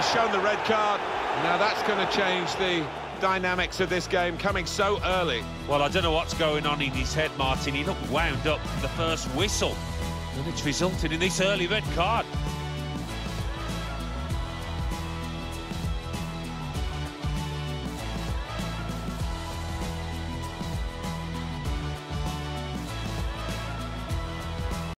he's shown the red card. Now that's going to change the dynamics of this game, coming so early. Well, I don't know what's going on in his head, Martin. He looked wound up for the first whistle. And it's resulted in this early red card.